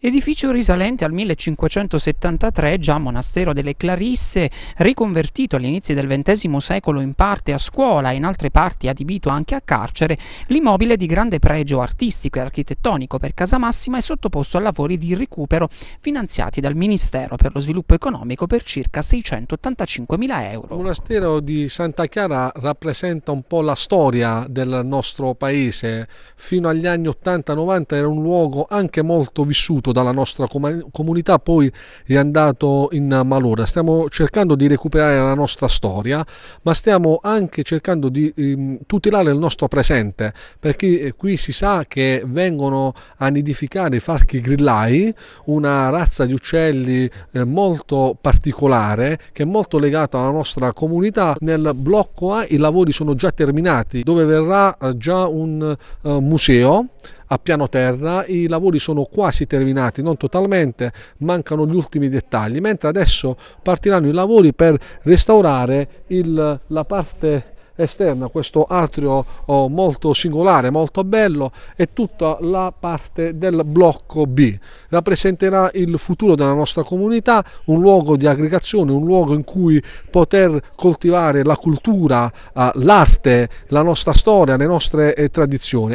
Edificio risalente al 1573, già monastero delle Clarisse, riconvertito agli inizi del XX secolo in parte a scuola e in altre parti adibito anche a carcere, l'immobile di grande pregio artistico e architettonico per Casamassima è sottoposto a lavori di recupero finanziati dal Ministero per lo Sviluppo Economico per circa 685 mila euro. Il monastero di Santa Chiara rappresenta un po' la storia del nostro paese. Fino agli anni 80-90 era un luogo anche molto vissuto vissuto dalla nostra comunità poi è andato in malora. Stiamo cercando di recuperare la nostra storia, ma stiamo anche cercando di eh, tutelare il nostro presente, perché eh, qui si sa che vengono a nidificare i falchi grillai, una razza di uccelli eh, molto particolare che è molto legata alla nostra comunità. Nel blocco A i lavori sono già terminati, dove verrà eh, già un uh, museo a piano terra, i lavori sono quasi terminati, non totalmente, mancano gli ultimi dettagli, mentre adesso partiranno i lavori per restaurare il, la parte esterna, questo atrio oh, molto singolare, molto bello e tutta la parte del blocco B. Rappresenterà il futuro della nostra comunità, un luogo di aggregazione, un luogo in cui poter coltivare la cultura, eh, l'arte, la nostra storia, le nostre eh, tradizioni.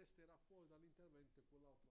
resterà fuori dall'intervento quell'altro